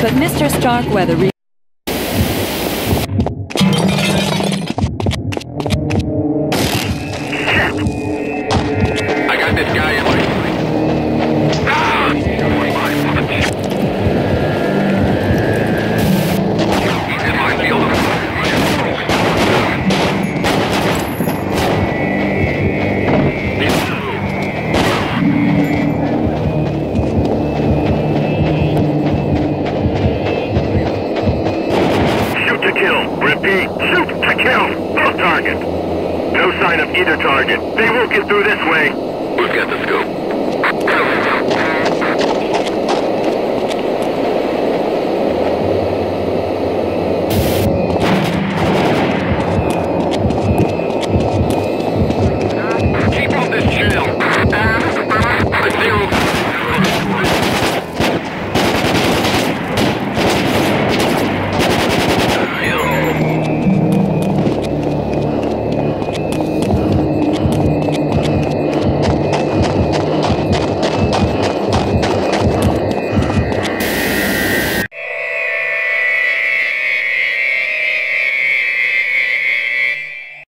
But Mr. Starkweather Repeat, shoot to kill. Both targets. No sign of either target. They won't get through this way. Who's got the?